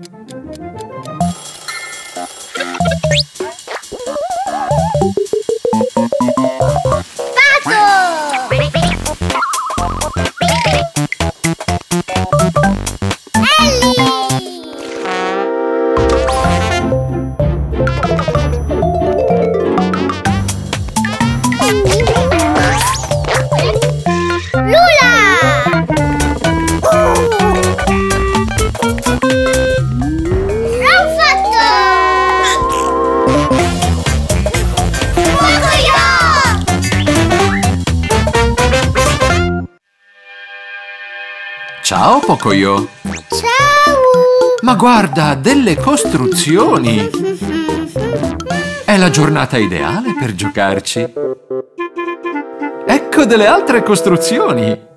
Música Ciao, Pocoyo! Ciao! Ma guarda, delle costruzioni! È la giornata ideale per giocarci! Ecco delle altre costruzioni!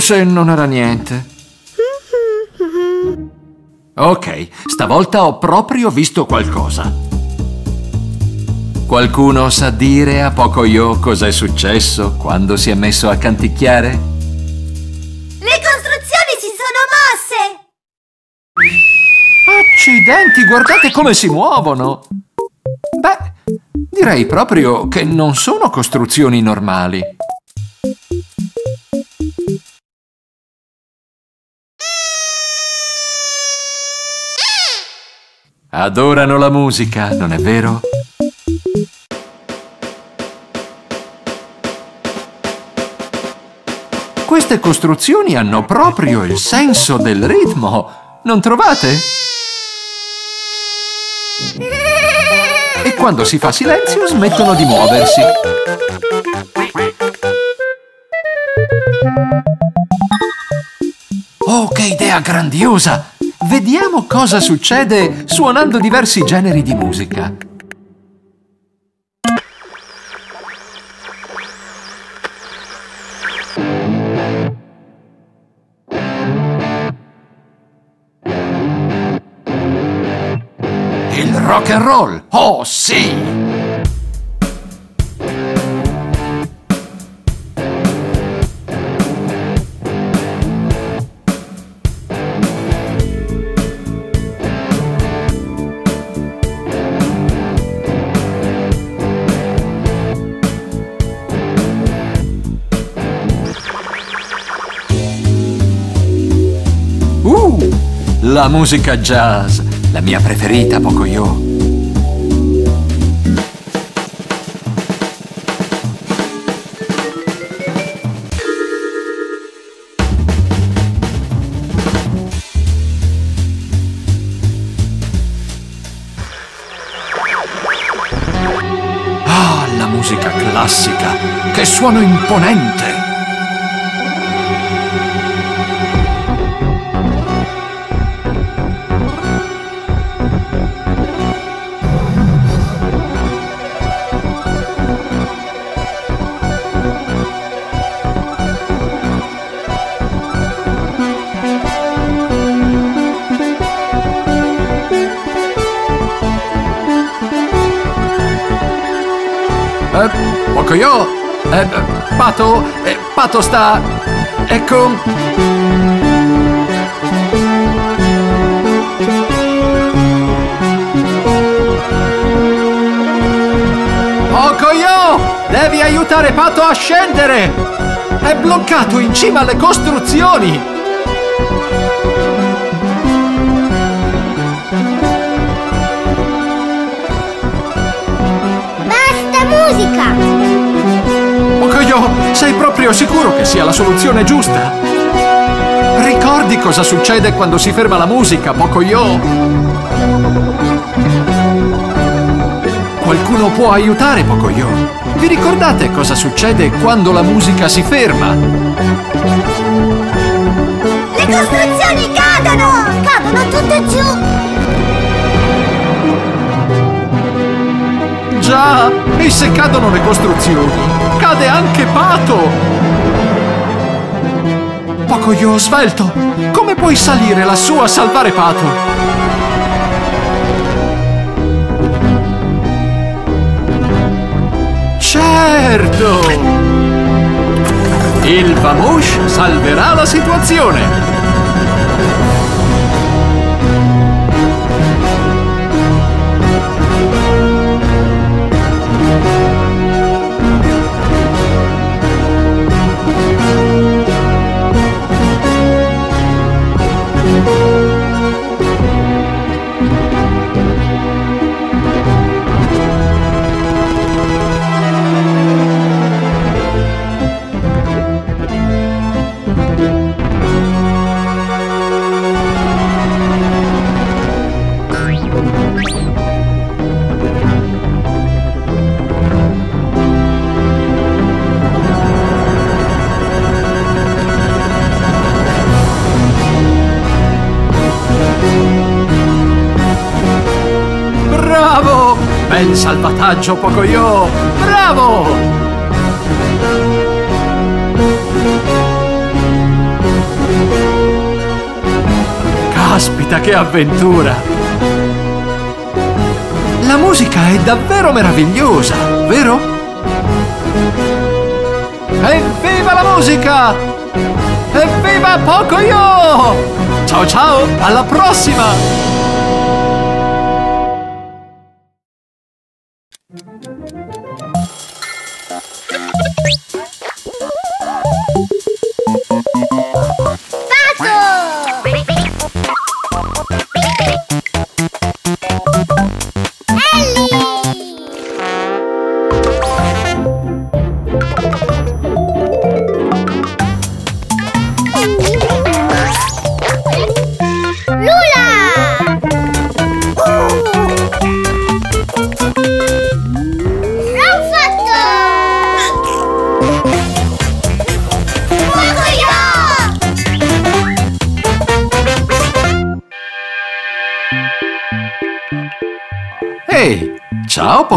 Forse non era niente. Ok, stavolta ho proprio visto qualcosa. Qualcuno sa dire a Pocoyo cos'è successo quando si è messo a canticchiare? Le costruzioni si sono mosse! Accidenti, guardate come si muovono! Beh, Direi proprio che non sono costruzioni normali. Adorano la musica, non è vero? Queste costruzioni hanno proprio il senso del ritmo, non trovate? e quando si fa silenzio smettono di muoversi. Oh, che idea grandiosa! Vediamo cosa succede suonando diversi generi di musica. rock and roll. Oh sì! La musica jazz, la mia preferita, Pocoyo. musica classica. Che suono imponente! Poco io. Eh, Pato, eh, Pato sta... Ecco... Poco io! Devi aiutare Pato a scendere! È bloccato in cima alle costruzioni! musica! Sei proprio sicuro che sia la soluzione giusta? Ricordi cosa succede quando si ferma la musica, Pocoyo? Qualcuno può aiutare, Pocoyo? Vi ricordate cosa succede quando la musica si ferma? Le costruzioni cadono! Cadono tutte giù! già! E se cadono le costruzioni, cade anche Pato! Pocoyo svelto, come puoi salire lassù a salvare Pato? Certo! Il Vamush salverà la situazione! Salvataggio, Pocoyo! Bravo! Caspita, che avventura! La musica è davvero meravigliosa, vero? Evviva la musica! Evviva Pocoyo! Ciao ciao, alla prossima!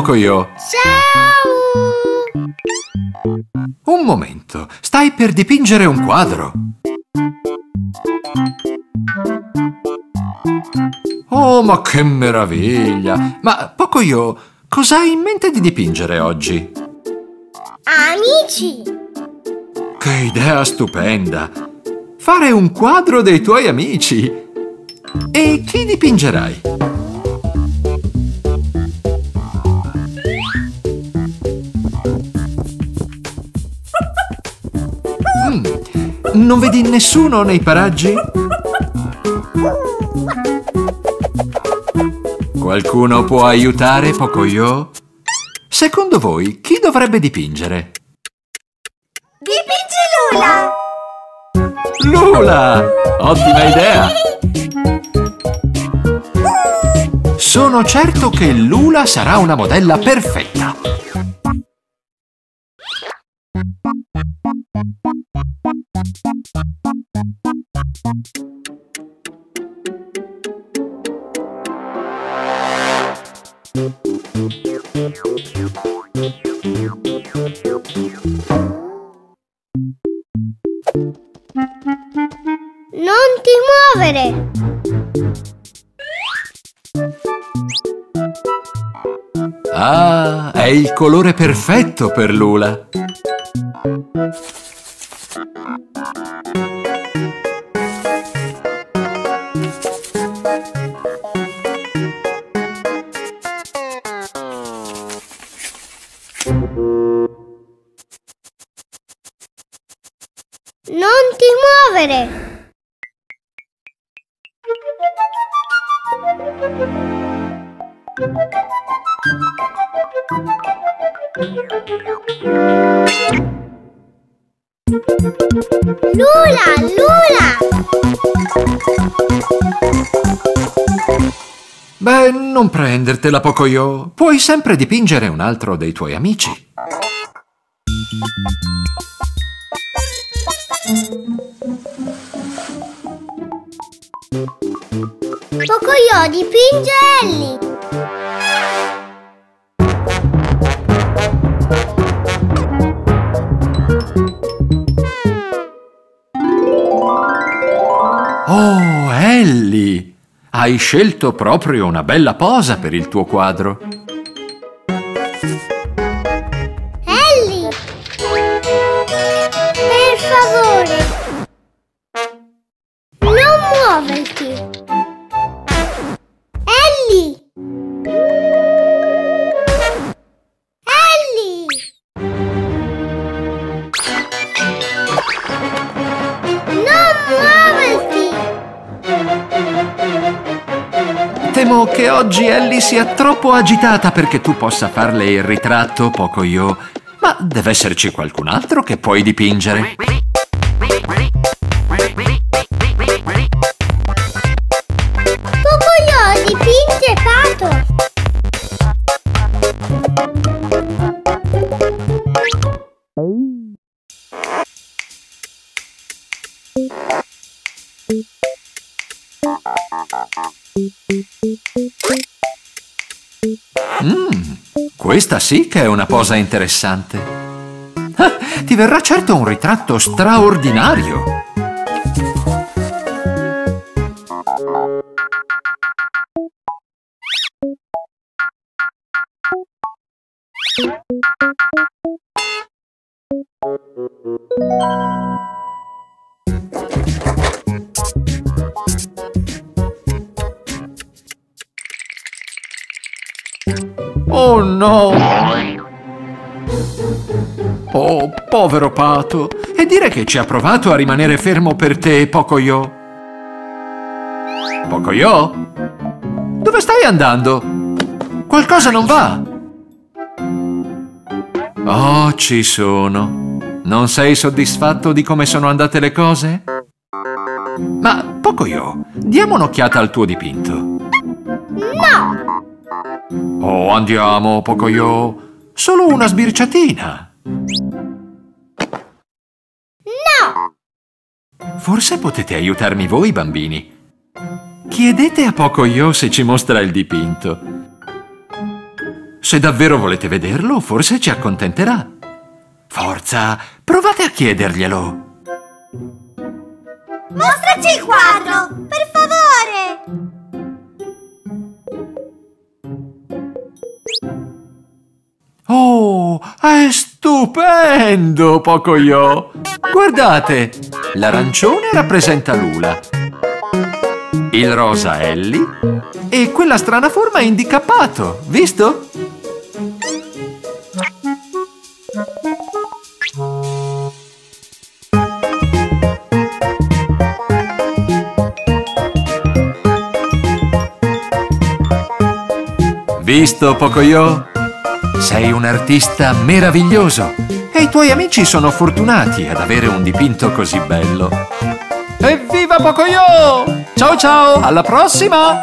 Ciao Pocoyo! Ciao! Un momento, stai per dipingere un quadro. Oh, ma che meraviglia! Ma Pocoyo, cosa hai in mente di dipingere oggi? Amici! Che idea stupenda! Fare un quadro dei tuoi amici! E chi dipingerai? Non vedi nessuno nei paraggi? Qualcuno può aiutare, Pocoyo? Secondo voi, chi dovrebbe dipingere? Dipingi Lula! Lula! Ottima idea! Sono certo che Lula sarà una modella perfetta. Non ti muovere! Ah, è il colore perfetto per Lula. Lula, Lula! Beh, non prendertela, Pocoyo. Puoi sempre dipingere un altro dei tuoi amici. Pocoyo dipinge Ellie! Hai scelto proprio una bella posa per il tuo quadro. Oggi Ellie sia troppo agitata perché tu possa farle il ritratto, Pocoyo. Ma deve esserci qualcun altro che puoi dipingere. Questa sì che è una posa interessante. Ah, ti verrà certo un ritratto straordinario. Oh no! Oh, povero Pato! E dire che ci ha provato a rimanere fermo per te, Pocoyo? Pocoyo? Dove stai andando? Qualcosa non va? Oh, ci sono. Non sei soddisfatto di come sono andate le cose? Ma, Pocoyo, diamo un'occhiata al tuo dipinto. No! Oh, andiamo, Pocoyo. Solo una sbirciatina. No! Forse potete aiutarmi voi, bambini. Chiedete a Pocoyo se ci mostra il dipinto. Se davvero volete vederlo, forse ci accontenterà. Forza, provate a chiederglielo. Mostraci il quadro, per favore! Oh, è stupendo, Pocoyo! Guardate, l'arancione rappresenta Lula, il rosa Ellie e quella strana forma indica Pato, visto? Visto, Pocoyo? Sei un artista meraviglioso e i tuoi amici sono fortunati ad avere un dipinto così bello. Evviva Pocoyo! Ciao ciao, alla prossima!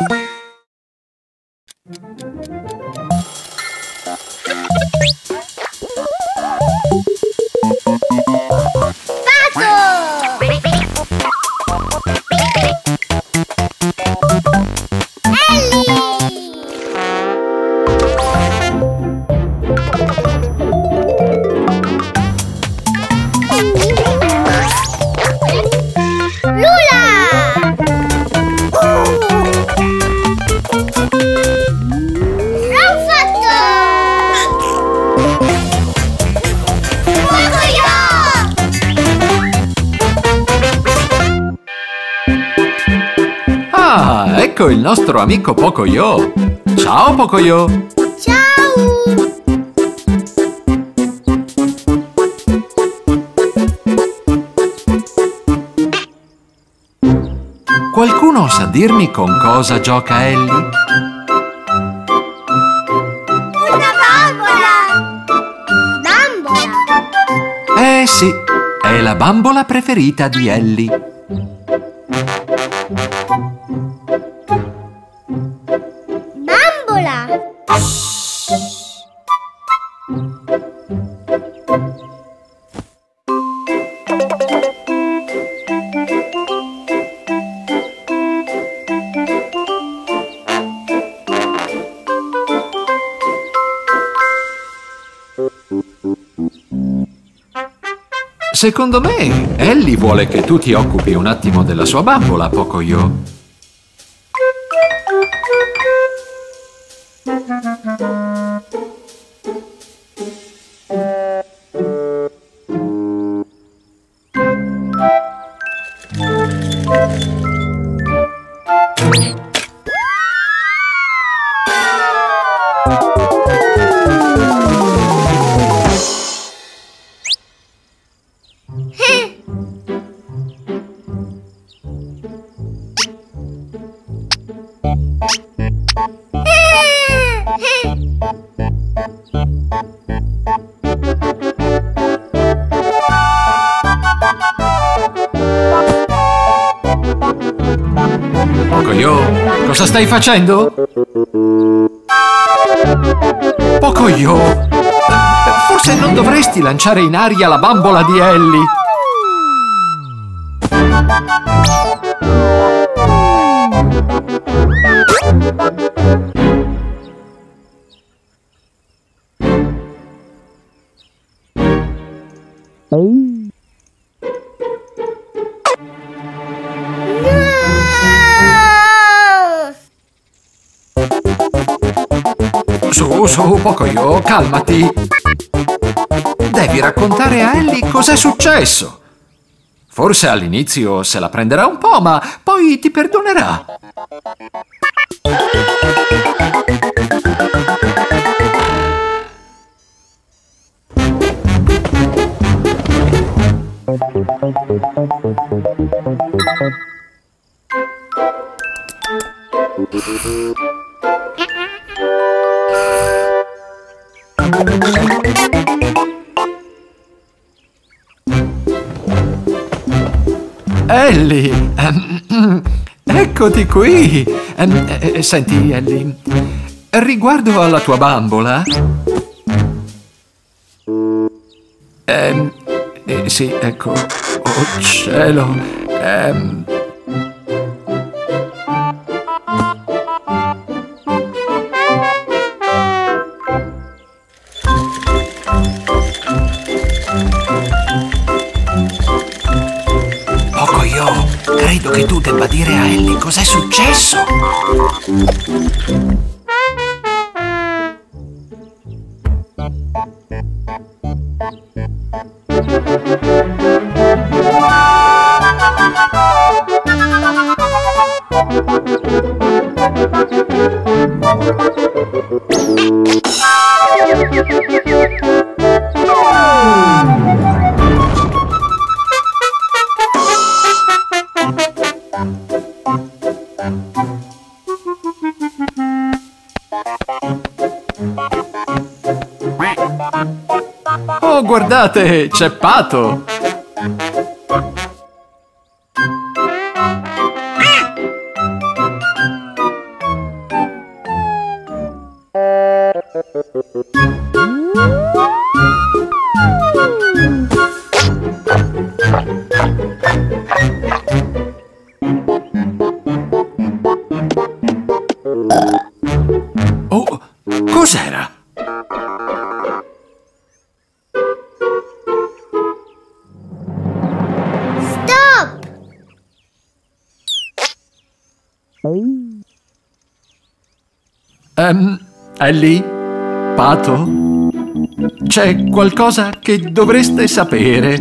Il nostro amico Pocoyo. Ciao Pocoyo! Qualcuno sa dirmi con cosa gioca Ellie? Una bambola! Bambola! Eh sì, è la bambola preferita di Ellie. Secondo me, Ellie vuole che tu ti occupi un attimo della sua bambola, Pocoyo. Cosa stai facendo? Pocoyo, forse non dovresti lanciare in aria la bambola di Ellie. Su, su, Pocoyo, calmati. Devi raccontare a Ellie cos'è successo. Forse all'inizio se la prenderà un po', ma poi ti perdonerà. Ellie, ehm, eccoti qui. Ehm, eh, senti, Ellie, riguardo alla tua bambola. Ehm, eh, sì, ecco. Oh cielo. Ehm, credo che tu debba dire a Ellie cos'è successo. Guardate, c'è Pato. Ehm, Ellie? Pato? C'è qualcosa che dovreste sapere.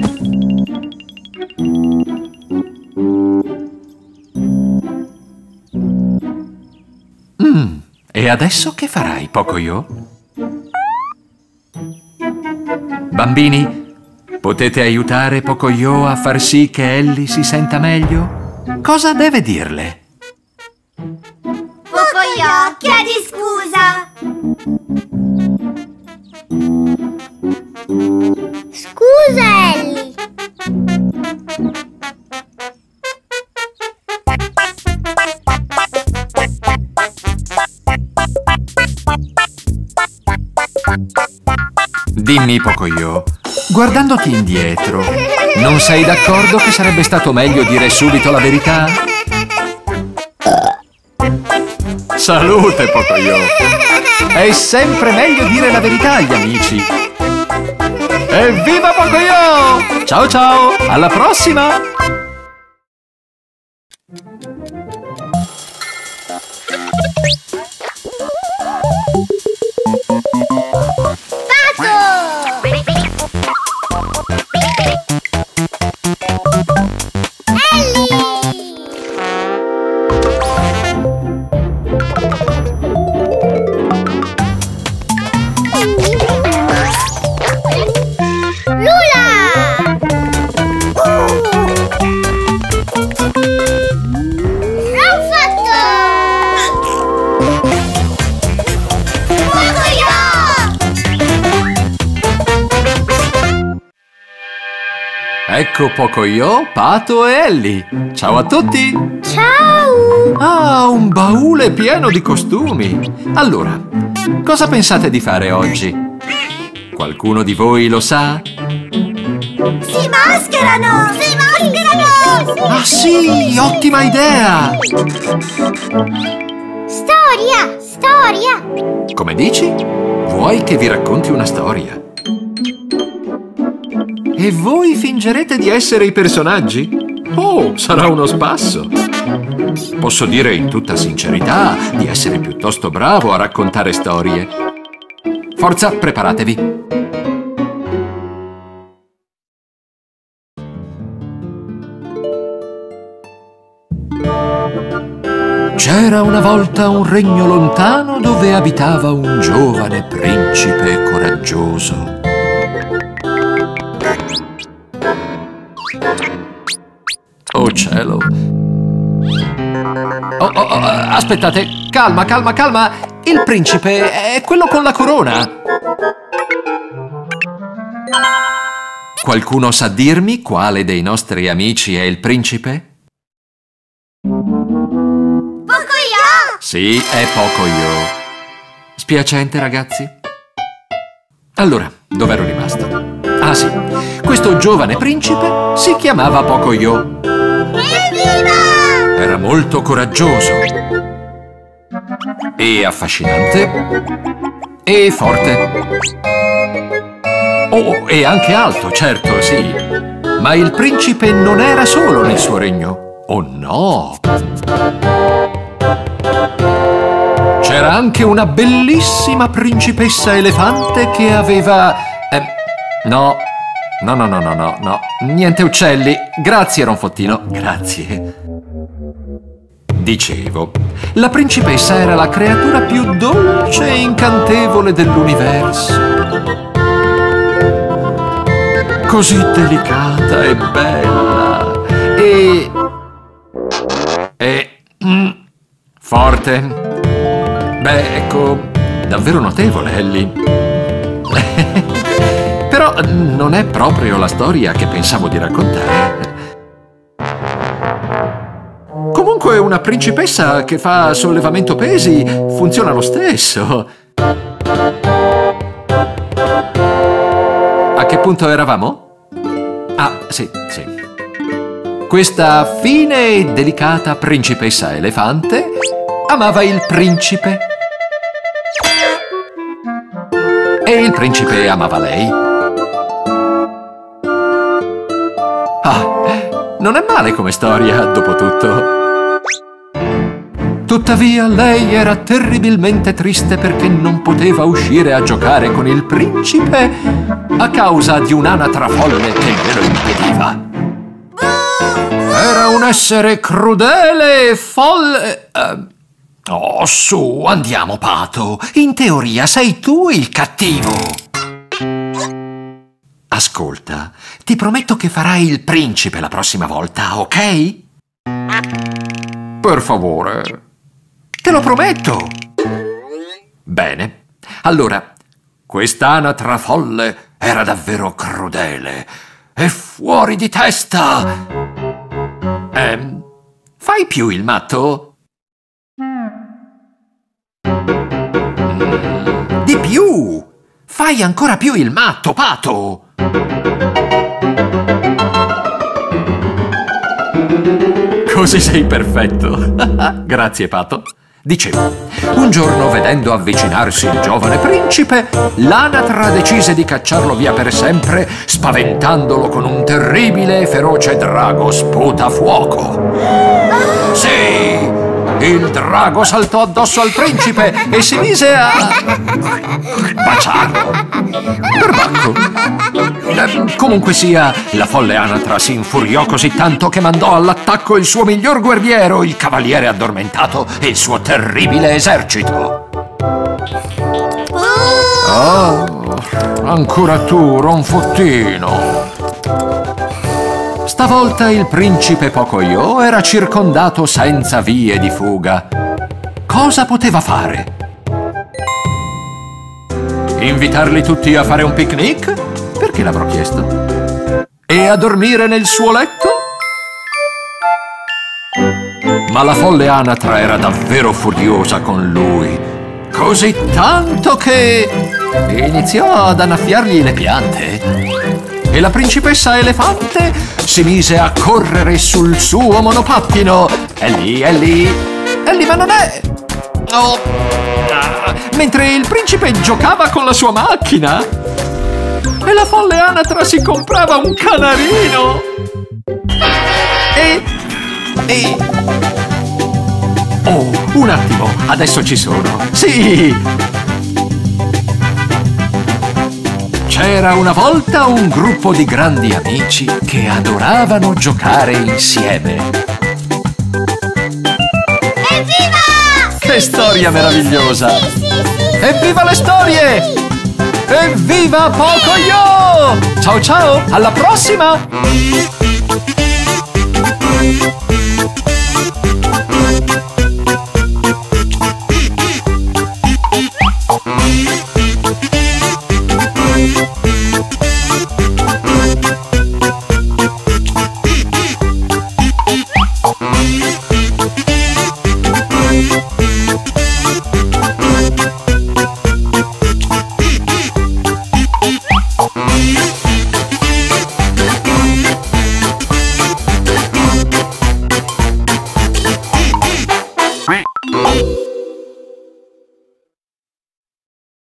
Mm, e adesso che farai, Pocoyo? Bambini, potete aiutare Pocoyo a far sì che Ellie si senta meglio? Cosa deve dirle? Chiedi scusa! Scusa, Ellie! Dimmi, Pocoyo, guardandoti indietro, non sei d'accordo che sarebbe stato meglio dire subito la verità? Salute, Pocoyo! È sempre meglio dire la verità agli amici! Evviva Pocoyo! Ciao ciao! Alla prossima! Ecco Pocoyo, Pato e Ellie. Ciao a tutti! Ciao! Ah, un baule pieno di costumi. Allora, cosa pensate di fare oggi? Qualcuno di voi lo sa? Si mascherano! Si mascherano! Ah sì, ottima idea! Storia! Storia! Come dici? Vuoi che vi racconti una storia? E voi fingerete di essere i personaggi? Oh, sarà uno spasso! Posso dire in tutta sincerità di essere piuttosto bravo a raccontare storie. Forza, preparatevi! C'era una volta un regno lontano dove abitava un giovane principe coraggioso. Oh cielo! Oh, oh, oh, aspettate, calma, calma, calma! Il principe è quello con la corona! Qualcuno sa dirmi quale dei nostri amici è il principe? Pocoyo! Sì, è poco io. Spiacente, ragazzi. Allora, dov'ero rimasto? Ah sì, questo giovane principe si chiamava Pocoyo. Era molto coraggioso. E affascinante. E forte. Oh, e anche alto, certo, sì. Ma il principe non era solo nel suo regno. Oh no! C'era anche una bellissima principessa elefante che aveva... eh, no, no, no, no, no, no, no, niente uccelli. Grazie, Ronfottino, grazie. Dicevo, la principessa era la creatura più dolce e incantevole dell'universo. Così delicata e bella. E... E... mm, forte. Beh, ecco, davvero notevole, Ellie. Però non è proprio la storia che pensavo di raccontare. Una principessa che fa sollevamento pesi funziona lo stesso. A che punto eravamo? Ah, sì, sì. Questa fine e delicata principessa elefante amava il principe. E il principe amava lei. Ah, non è male come storia, dopo tutto. Tuttavia lei era terribilmente triste perché non poteva uscire a giocare con il principe a causa di un'anatra folle che glielo impediva. Era un essere crudele e folle. eh, Oh, su, andiamo, Pato. In teoria sei tu il cattivo. Ascolta, ti prometto che farai il principe la prossima volta, ok? Per favore. Te lo prometto. Bene. Allora, quest'anatra folle era davvero crudele e fuori di testa. Ehm, fai più il matto? Mm, Di più! Fai ancora più il matto, Pato! Così sei perfetto. Grazie, Pato. Dicevo, un giorno vedendo avvicinarsi il giovane principe, l'anatra decise di cacciarlo via per sempre, spaventandolo con un terribile e feroce drago sputafuoco. Sì! Il drago saltò addosso al principe e si mise a... baciarlo. Perbacco. Eh, comunque sia, la folle anatra si infuriò così tanto che mandò all'attacco il suo miglior guerriero, il cavaliere addormentato, e il suo terribile esercito. Oh, ancora tu, ronfottino. Stavolta il principe Pocoyo era circondato senza vie di fuga. Cosa poteva fare? Invitarli tutti a fare un picnic? Perché l'avrò chiesto? e a dormire nel suo letto? Ma la folle anatra era davvero furiosa con lui, così tanto che iniziò ad annaffiargli le piante. E la principessa elefante si mise a correre sul suo monopattino. È lì, è lì, è lì, ma non è... Oh. Ah, mentre il principe giocava con la sua macchina. E la folle anatra si comprava un canarino. E... E... Oh, un attimo, adesso ci sono. Sì! C'era una volta un gruppo di grandi amici che adoravano giocare insieme. Evviva! Che storia meravigliosa! Sì, sì, sì, Evviva le storie! Evviva Pocoyo! Ciao ciao, alla prossima!